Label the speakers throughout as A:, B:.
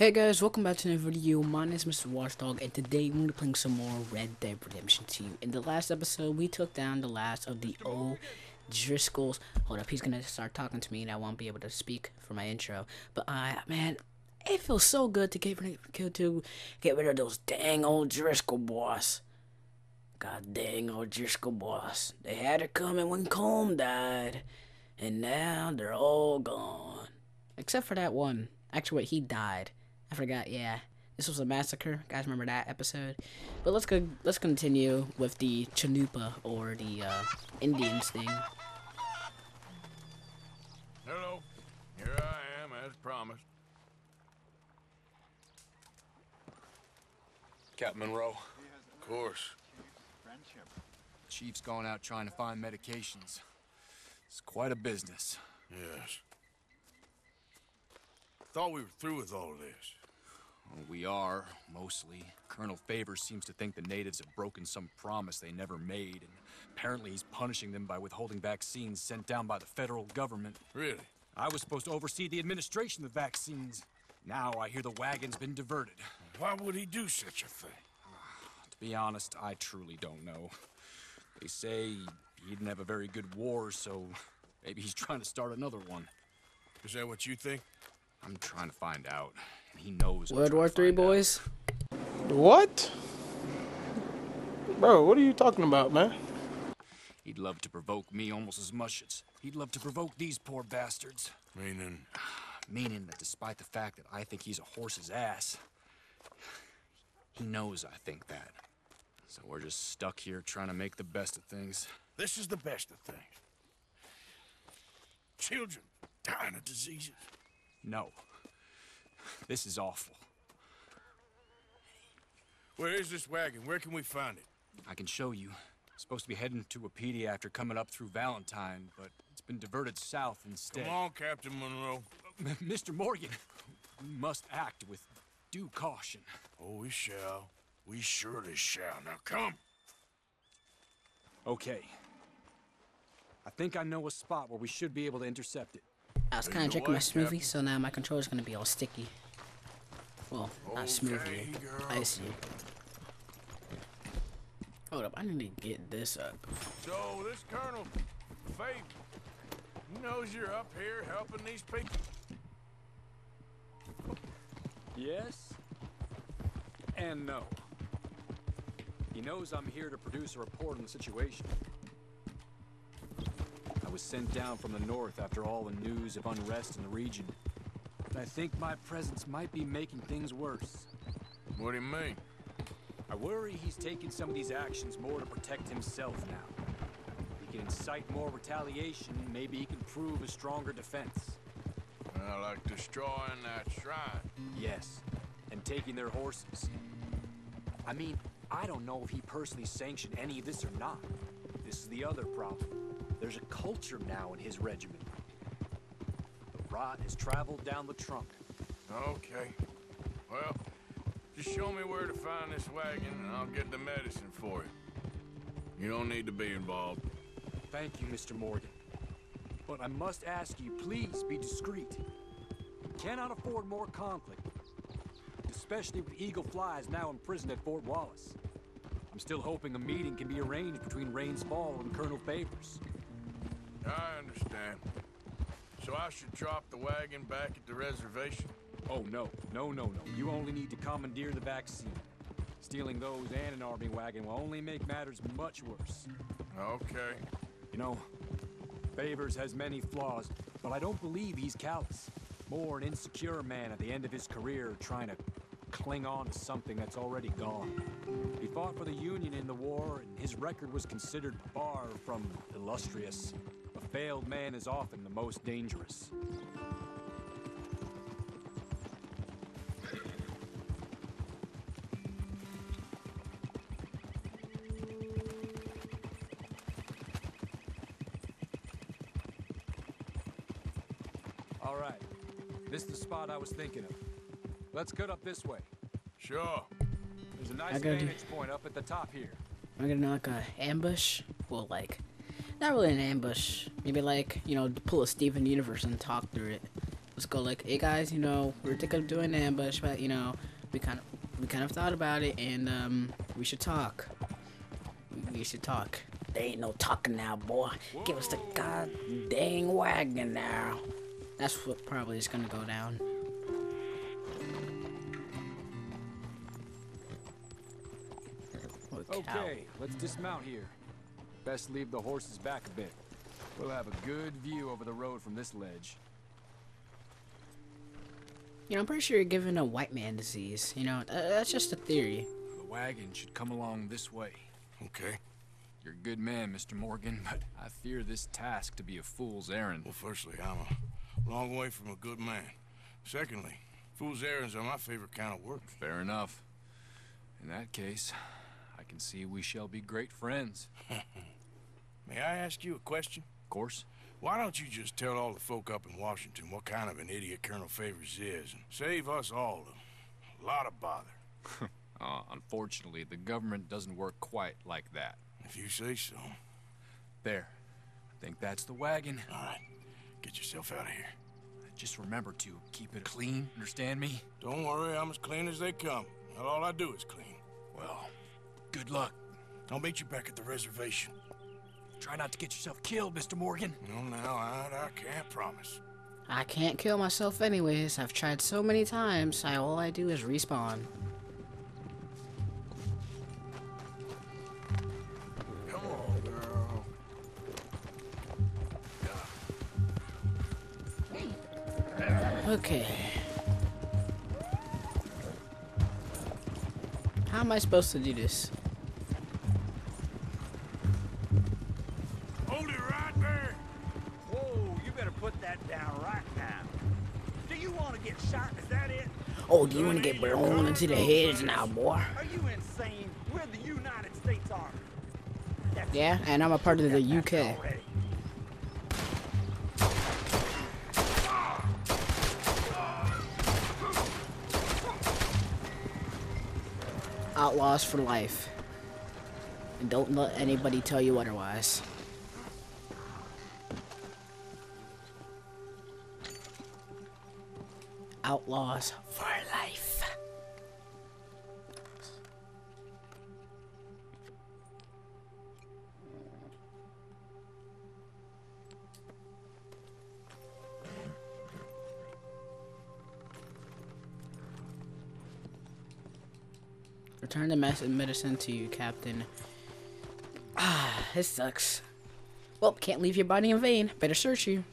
A: Hey guys, welcome back to another video. My name is Mr. Watchdog, and today we're going to be playing some more Red Dead Redemption 2. In the last episode, we took down the last of the old Driscolls. Hold up, he's going to start talking to me, and I won't be able to speak for my intro. But, uh, man, it feels so good to get rid of, to get rid of those dang O'Driscoll boss. God dang O'Driscoll boss. They had it coming when Colm died, and now they're all gone. Except for that one. Actually, wait, he died. I forgot. Yeah, this was a massacre. Guys, remember that episode? But let's go. Let's continue with the Chanupa or the uh, Indians thing.
B: Hello. Here I am, as promised.
C: Captain Monroe.
B: Of course. Friendship.
C: Chief's gone out trying to find medications. It's quite a business.
B: Yes. Thought we were through with all this.
C: We are, mostly. Colonel Favors seems to think the natives have broken some promise they never made, and apparently he's punishing them by withholding vaccines sent down by the federal government.
B: Really?
C: I was supposed to oversee the administration of the vaccines. Now I hear the wagon's been diverted.
B: Why would he do such a thing?
C: To be honest, I truly don't know. They say he didn't have a very good war, so maybe he's trying to start another one.
B: Is that what you think?
C: I'm trying to find out, and he knows.
A: World War
C: to
A: Three,
C: find out.
A: boys.
D: What? Bro, what are you talking about, man?
C: He'd love to provoke me almost as much as he'd love to provoke these poor bastards.
B: Meaning,
C: Meaning that despite the fact that I think he's a horse's ass, he knows I think that. So we're just stuck here trying to make the best of things.
B: this is the best of things. Children dying of diseases.
C: No. This is awful.
B: Where is this wagon? Where can we find it?
C: I can show you. Supposed to be heading to Wapiti after coming up through Valentine, but it's been diverted south instead.
B: Come on, Captain Monroe.
C: Mr. Morgan, we must act with due caution.
B: Oh, we shall. We surely shall. Now come.
C: Okay. I think I know a spot where we should be able to intercept it.
A: I was kind of drinking my smoothie,
B: Captain?
A: so now my controller's gonna be all sticky. Well, not smoothie,
B: Okay, girl.
A: icy. Hold up, I need to get this up.
B: So, this Colonel Faith, he knows you're up here helping these people.
C: Yes. And no. He knows I'm here to produce a report on the situation. Was sent down from the north after all the news of unrest in the region. But I think my presence might be making things worse.
B: What do you mean?
C: I worry he's taking some of these actions more to protect himself now. He can incite more retaliation, maybe he can prove a stronger defense.
B: Uh, like destroying that shrine.
C: Yes, and taking their horses. I mean, I don't know if he personally sanctioned any of this or not. This is the other problem. There's a culture now in his regiment. The rot has traveled down the trunk.
B: Okay. Well, just show me where to find this wagon and I'll get the medicine for you. You don't need to be involved.
C: Thank you, Mr. Morgan. But I must ask you, please be discreet. We cannot afford more conflict. Especially with Eagle Flies now imprisoned at Fort Wallace. I'm still hoping a meeting can be arranged between Rains Fall and Colonel Favors.
B: I understand. So I should drop the wagon back at the reservation?
C: Oh, no. No, no, no. You only need to commandeer the vaccine. Stealing those and an army wagon will only make matters much worse.
B: Okay.
C: You know, Favors has many flaws, but I don't believe he's callous. More an insecure man at the end of his career trying to cling on to something that's already gone. He fought for the Union in the war, and his record was considered far from illustrious. A failed man is often the most dangerous. All right. This is the spot I was thinking of. Let's cut up this way.
B: Sure.
C: There's a nice vantage point up at the top here.
A: I'm gonna do like a ambush? Well, like, not really an ambush. Maybe like, you know, pull a Steven Universe and talk through it. let's go like, hey guys, you know, we are thinking of doing an ambush, but you know, we kind of we kind of thought about it, and um, we should talk. We, should talk. There ain't no talking now, boy. Give us the god dang wagon now. That's what probably is gonna go down.
C: Okay, let's dismount here. Best leave the horses back a bit. We'll have a good view over the road from this ledge.
A: You know, I'm pretty sure you're given a white man disease. You know, uh, that's just a theory.
C: The wagon should come along this way.
B: Okay.
C: You're a good man, Mr. Morgan, but I fear this task to be a fool's errand.
B: Well, firstly, I'm a long way from a good man. Secondly, fool's errands are my favorite kind of work.
C: Fair enough. In that case, I can see we shall be great friends.
B: Ask you a question?
C: Of course.
B: Why don't you just tell all the folk up in Washington what kind of an idiot Colonel Favors is and save us all a lot of bother?
C: uh, unfortunately, the government doesn't work quite like that.
B: If you say so.
C: There. I think that's the wagon.
B: All right. Get yourself out of here.
C: Just remember to keep it clean, understand me?
B: Don't worry, I'm as clean as they come. Not all I do is clean.
C: Well, good luck.
B: I'll meet you back at the reservation.
C: Try not to get yourself killed, Mr. Morgan.
B: No, no, I, I can't promise.
A: I can't kill myself anyways. I've tried so many times. I, all I do is respawn.
B: Come on, girl.
A: Okay. How am I supposed to do this? Oh, do you want to get blown into the heads now, boy?
E: Are you insane? We're the United States Army. That's
A: Yeah, and I'm a part of the UK. Outlaws for life. And don't let anybody tell you otherwise. Outlaws for Return the mess medicine to you, Captain. Ah, this sucks. Well, can't leave your body in vain. Better search you.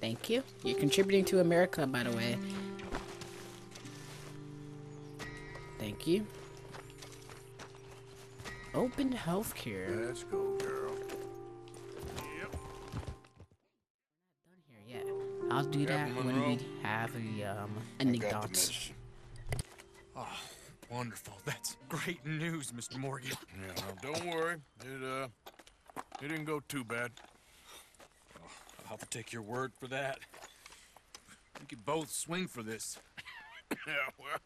A: Thank you. You're contributing to America, by the way. Thank you. Open healthcare.
B: Let's go, girl. Yep.
A: Here, yeah. I'll do that when we have the um ending
B: Got the
A: thoughts.
B: medicine.
C: Oh, wonderful. That's great news, Mr. Morgan.
B: Yeah, now, don't worry. It, uh, it didn't go too bad.
C: I'll have to take your word for that. We could both swing for this.
B: Yeah, well,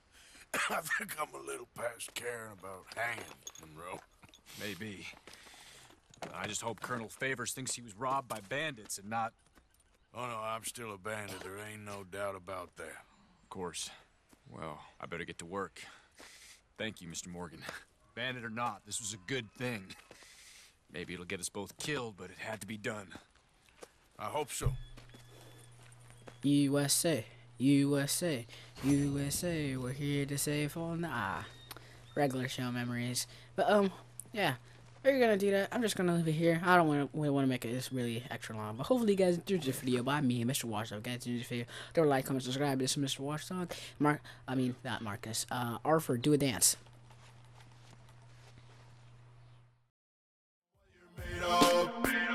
B: I think I'm a little past caring about hanging, Monroe.
C: Maybe. I just hope Colonel Favors thinks he was robbed by bandits and not,
B: Oh, no, I'm still a bandit. There ain't no doubt about that.
C: of course. Well, I better get to work. Thank you, Mr. Morgan. Bandit or not, this was a good thing. Maybe it'll get us both killed, but it had to be done.
B: I hope so.
A: USA, USA, USA. We're here to save all the ah, regular show memories. But um, yeah, you're gonna do that, I'm just gonna leave it here. I don't want to want to make it this really extra long, but hopefully you guys enjoyed this video by me and Mr. Watchdog. Guys, enjoyed this video. Don't like, comment, subscribe. This is Mr. Watchdog. Mark, I mean not Marcus. Uh, Arthur, do a dance. Made up, made up.